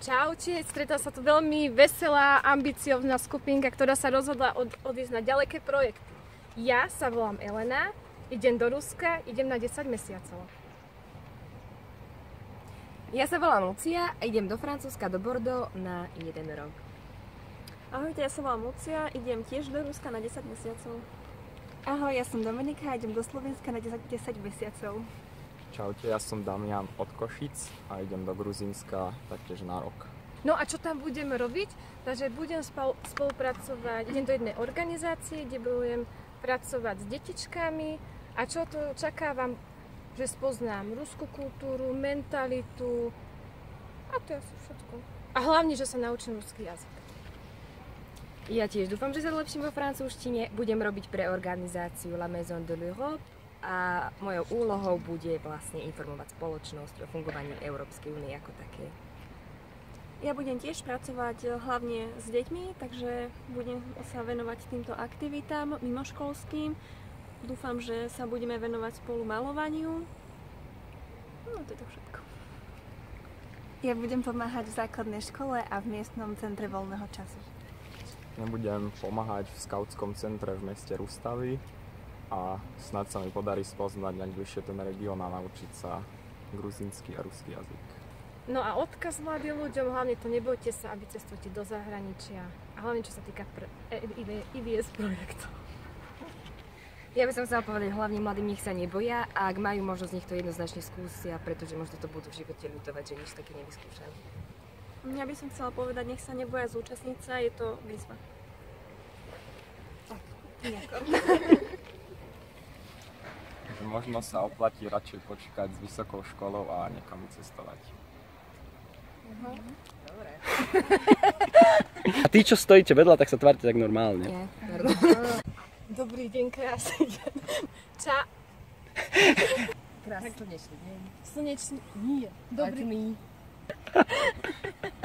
Čaute, stretla sa tu veľmi veselá, ambiciozná skupinka, ktorá sa rozhodla od, odísť na ďaleké projekty. Ja sa volám Elena, idem do Ruska, idem na 10 mesiacov. Ja sa volám Lucia a idem do Francúzska, do Bordeaux na jeden rok. Ahojte, ja sa volám Lucia, idem tiež do Ruska na 10 mesiacov. Ahoj, ja som Dominika a idem do Slovenska na 10, 10 mesiacov. Čaute, ja som Damian od Košic a idem do Gruzínska taktiež na rok. No a čo tam budeme robiť? Takže budem spol- spolupracovať, idem do jednej organizácie, kde budem pracovať s detičkami a čo to čakávam, že spoznám ruskú kultúru, mentalitu a to je asi všetko. A hlavne, že sa naučím ruský jazyk. Ja tiež dúfam, že sa lepším vo francúzštine. Budem robiť pre organizáciu La Maison de l'Europe a mojou úlohou bude vlastne informovať spoločnosť o fungovaní Európskej únie ako také. Ja budem tiež pracovať eh, hlavne s deťmi, takže budem sa venovať týmto aktivitám mimoškolským. Dúfam, že sa budeme venovať spolu malovaniu. No, to je to všetko. Ja budem pomáhať v základnej škole a v miestnom centre voľného času. Ja budem pomáhať v skautskom centre v meste Rustavy a snad sa mi podarí spoznať nejak bližšie ten región a naučiť sa gruzínsky a ruský jazyk. No a odkaz mladým ľuďom, hlavne to nebojte sa, aby cestujete do zahraničia. A hlavne čo sa týka pr- e- I- IVS projektu. Ja by som chcela povedať hlavne mladým, nech sa neboja a ak majú možnosť, nech to jednoznačne skúsia, pretože možno to budú v živote ľutovať, že nič také nevyskúšali. Ja by som chcela povedať, nech sa neboja zúčastniť sa, je to výzva. Že možno sa oplatí radšej počkať s vysokou školou a niekam cestovať. A tí, čo stojíte vedľa, tak sa tvárte tak normálne. Nie. Dobrý deň, krásny deň. Ča. Krásny slnečný deň. Slnečný. Nie. Dobrý. Dobrý.